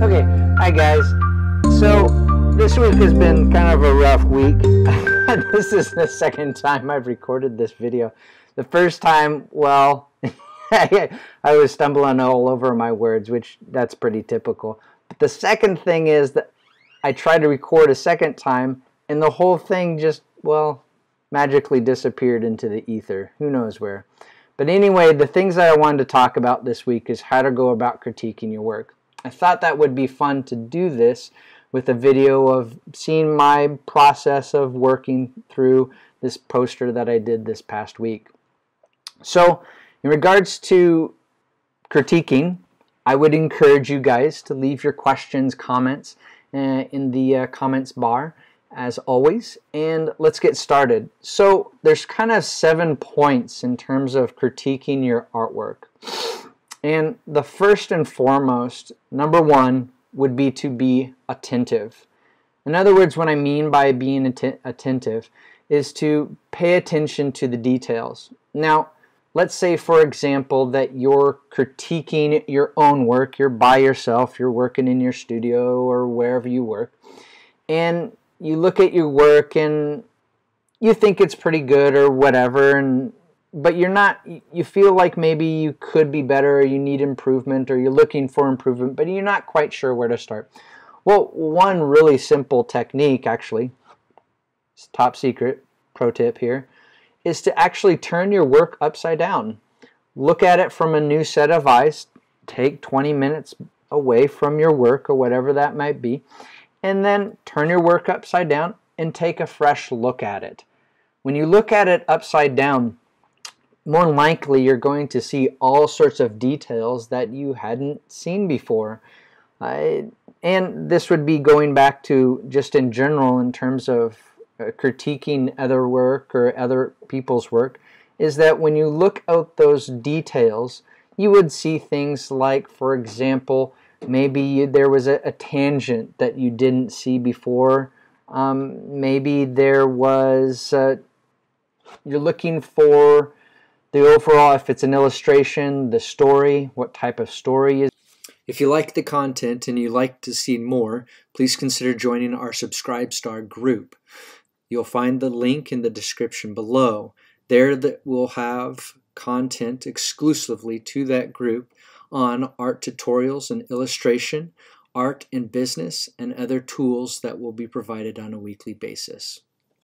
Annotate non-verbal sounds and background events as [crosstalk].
Okay, hi guys. So this week has been kind of a rough week. [laughs] this is the second time I've recorded this video. The first time, well, [laughs] I was stumbling all over my words, which that's pretty typical. But the second thing is that I tried to record a second time and the whole thing just, well, magically disappeared into the ether. Who knows where. But anyway, the things that I wanted to talk about this week is how to go about critiquing your work. I thought that would be fun to do this with a video of seeing my process of working through this poster that I did this past week. So, in regards to critiquing, I would encourage you guys to leave your questions, comments uh, in the uh, comments bar as always and let's get started. So there's kind of seven points in terms of critiquing your artwork. And the first and foremost, number one, would be to be attentive. In other words, what I mean by being att attentive is to pay attention to the details. Now, let's say, for example, that you're critiquing your own work, you're by yourself, you're working in your studio or wherever you work, and you look at your work and you think it's pretty good or whatever, and but you're not you feel like maybe you could be better or you need improvement or you're looking for improvement but you're not quite sure where to start. Well one really simple technique actually top secret pro tip here is to actually turn your work upside down. Look at it from a new set of eyes. Take 20 minutes away from your work or whatever that might be and then turn your work upside down and take a fresh look at it. When you look at it upside down more likely you're going to see all sorts of details that you hadn't seen before. Uh, and this would be going back to just in general in terms of uh, critiquing other work or other people's work is that when you look out those details you would see things like for example maybe you, there was a, a, tangent that you didn't see before um, maybe there was uh, you're looking for the overall, if it's an illustration, the story, what type of story is. If you like the content and you like to see more, please consider joining our Subscribestar group. You'll find the link in the description below. There that will have content exclusively to that group on art tutorials and illustration, art and business, and other tools that will be provided on a weekly basis.